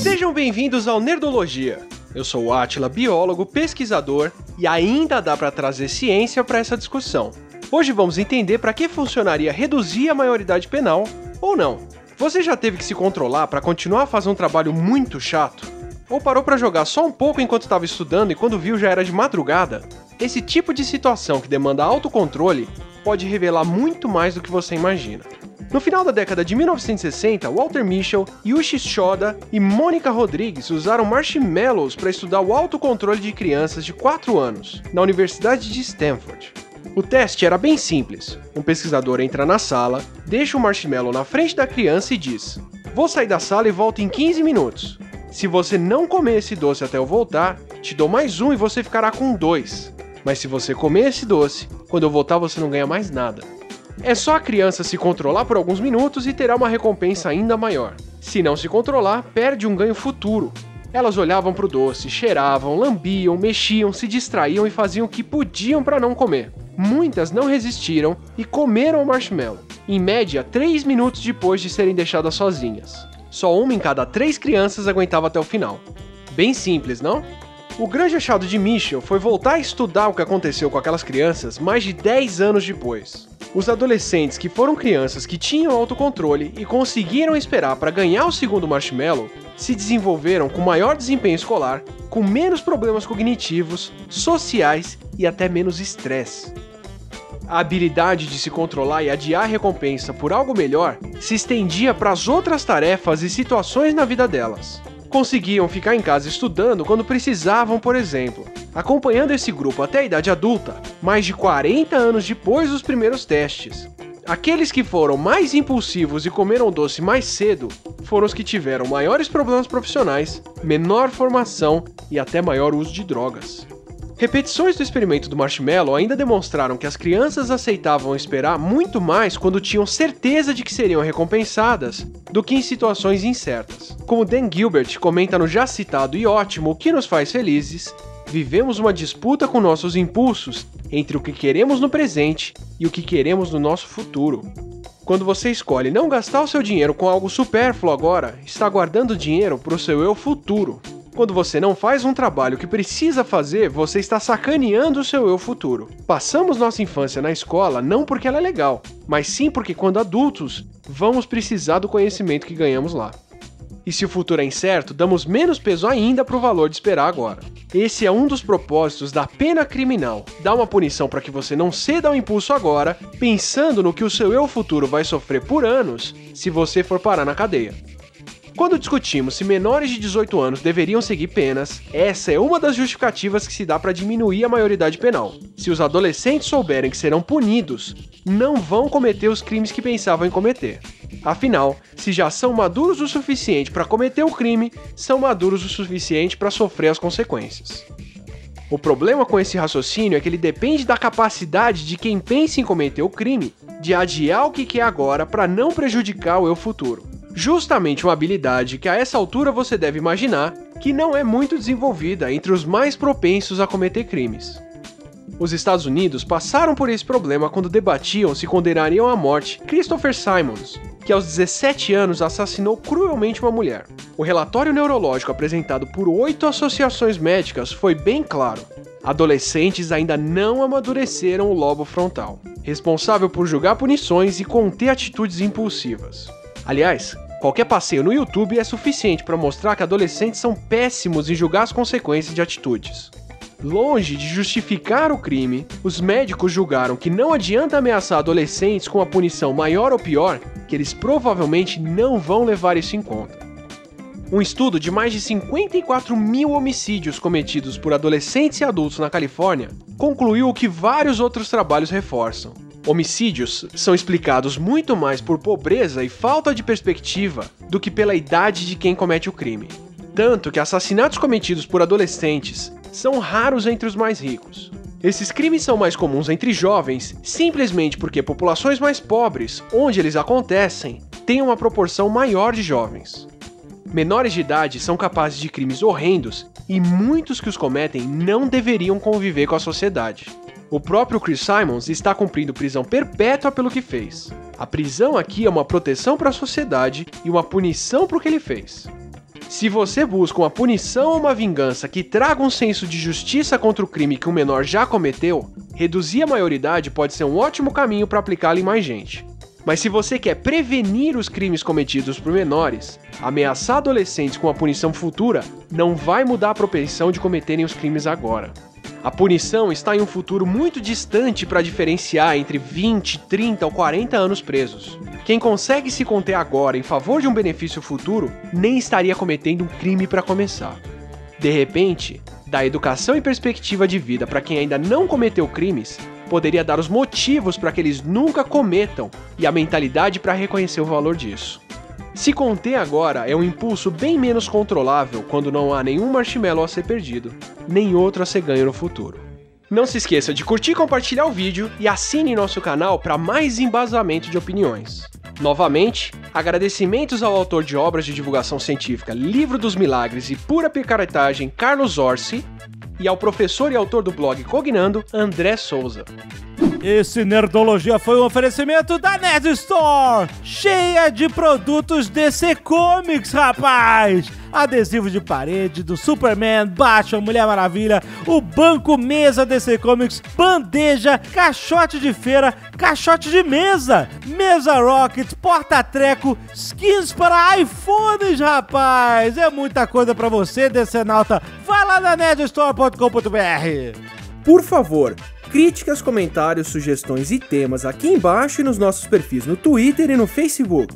Sejam bem-vindos ao Nerdologia. Eu sou o Atila, biólogo, pesquisador e ainda dá para trazer ciência para essa discussão. Hoje vamos entender para que funcionaria reduzir a maioridade penal ou não. Você já teve que se controlar para continuar a fazer um trabalho muito chato? Ou parou para jogar só um pouco enquanto estava estudando e quando viu já era de madrugada? Esse tipo de situação que demanda autocontrole pode revelar muito mais do que você imagina. No final da década de 1960, Walter Mischel, Yushi Shoda e Mônica Rodrigues usaram marshmallows para estudar o autocontrole de crianças de 4 anos, na Universidade de Stanford. O teste era bem simples. Um pesquisador entra na sala, deixa o marshmallow na frente da criança e diz: Vou sair da sala e volto em 15 minutos. Se você não comer esse doce até eu voltar, te dou mais um e você ficará com dois. Mas se você comer esse doce, quando eu voltar você não ganha mais nada. É só a criança se controlar por alguns minutos e terá uma recompensa ainda maior. Se não se controlar, perde um ganho futuro. Elas olhavam para o doce, cheiravam, lambiam, mexiam, se distraíam e faziam o que podiam para não comer. Muitas não resistiram e comeram o marshmallow, em média 3 minutos depois de serem deixadas sozinhas. Só uma em cada três crianças aguentava até o final. Bem simples, não? O grande achado de Michel foi voltar a estudar o que aconteceu com aquelas crianças mais de 10 anos depois. Os adolescentes que foram crianças que tinham autocontrole e conseguiram esperar para ganhar o segundo marshmallow se desenvolveram com maior desempenho escolar, com menos problemas cognitivos, sociais e até menos estresse. A habilidade de se controlar e adiar recompensa por algo melhor se estendia para as outras tarefas e situações na vida delas. Conseguiam ficar em casa estudando quando precisavam, por exemplo. Acompanhando esse grupo até a idade adulta, mais de 40 anos depois dos primeiros testes. Aqueles que foram mais impulsivos e comeram doce mais cedo foram os que tiveram maiores problemas profissionais, menor formação e até maior uso de drogas. Repetições do experimento do marshmallow ainda demonstraram que as crianças aceitavam esperar muito mais quando tinham certeza de que seriam recompensadas do que em situações incertas. Como Dan Gilbert comenta no já citado e ótimo O que nos faz felizes, vivemos uma disputa com nossos impulsos entre o que queremos no presente e o que queremos no nosso futuro. Quando você escolhe não gastar o seu dinheiro com algo supérfluo agora, está guardando dinheiro para o seu eu futuro. Quando você não faz um trabalho que precisa fazer, você está sacaneando o seu eu futuro. Passamos nossa infância na escola não porque ela é legal, mas sim porque quando adultos vamos precisar do conhecimento que ganhamos lá. E se o futuro é incerto, damos menos peso ainda para o valor de esperar agora. Esse é um dos propósitos da pena criminal: dar uma punição para que você não ceda ao impulso agora, pensando no que o seu eu futuro vai sofrer por anos se você for parar na cadeia. Quando discutimos se menores de 18 anos deveriam seguir penas, essa é uma das justificativas que se dá para diminuir a maioridade penal. Se os adolescentes souberem que serão punidos, não vão cometer os crimes que pensavam em cometer. Afinal, se já são maduros o suficiente para cometer o crime, são maduros o suficiente para sofrer as consequências. O problema com esse raciocínio é que ele depende da capacidade de quem pensa em cometer o crime de adiar o que quer agora para não prejudicar o eu futuro justamente uma habilidade que a essa altura você deve imaginar que não é muito desenvolvida entre os mais propensos a cometer crimes. Os Estados Unidos passaram por esse problema quando debatiam se condenariam à morte Christopher Simons, que aos 17 anos assassinou cruelmente uma mulher. O relatório neurológico apresentado por oito associações médicas foi bem claro. Adolescentes ainda não amadureceram o lobo frontal, responsável por julgar punições e conter atitudes impulsivas. Aliás, Qualquer passeio no YouTube é suficiente para mostrar que adolescentes são péssimos em julgar as consequências de atitudes. Longe de justificar o crime, os médicos julgaram que não adianta ameaçar adolescentes com a punição maior ou pior, que eles provavelmente não vão levar isso em conta. Um estudo de mais de 54 mil homicídios cometidos por adolescentes e adultos na Califórnia concluiu o que vários outros trabalhos reforçam Homicídios são explicados muito mais por pobreza e falta de perspectiva do que pela idade de quem comete o crime. Tanto que assassinatos cometidos por adolescentes são raros entre os mais ricos. Esses crimes são mais comuns entre jovens simplesmente porque populações mais pobres, onde eles acontecem, têm uma proporção maior de jovens. Menores de idade são capazes de crimes horrendos e muitos que os cometem não deveriam conviver com a sociedade. O próprio Chris Simons está cumprindo prisão perpétua pelo que fez. A prisão aqui é uma proteção para a sociedade e uma punição para o que ele fez. Se você busca uma punição ou uma vingança que traga um senso de justiça contra o crime que um menor já cometeu, reduzir a maioridade pode ser um ótimo caminho para aplicá-lo em mais gente. Mas se você quer prevenir os crimes cometidos por menores, ameaçar adolescentes com a punição futura não vai mudar a propensão de cometerem os crimes agora. A punição está em um futuro muito distante para diferenciar entre 20, 30 ou 40 anos presos. Quem consegue se conter agora em favor de um benefício futuro nem estaria cometendo um crime para começar. De repente, dar educação e perspectiva de vida para quem ainda não cometeu crimes poderia dar os motivos para que eles nunca cometam e a mentalidade para reconhecer o valor disso. Se conter agora é um impulso bem menos controlável quando não há nenhum marshmallow a ser perdido, nem outro a ser ganho no futuro. Não se esqueça de curtir e compartilhar o vídeo e assine nosso canal para mais embasamento de opiniões. Novamente, agradecimentos ao autor de obras de divulgação científica Livro dos Milagres e Pura Picaretagem Carlos Orsi e ao professor e autor do blog Cognando André Souza. Esse Nerdologia foi um oferecimento da Nerd Store, cheia de produtos DC Comics, rapaz! Adesivo de parede do Superman, Batman, Mulher Maravilha, o banco mesa DC Comics, bandeja, caixote de feira, caixote de mesa, mesa rocket, porta-treco, skins para iPhones, rapaz! É muita coisa para você, DC Nauta. Vai lá na nerdstore.com.br. Por favor, críticas, comentários, sugestões e temas aqui embaixo e nos nossos perfis no Twitter e no Facebook.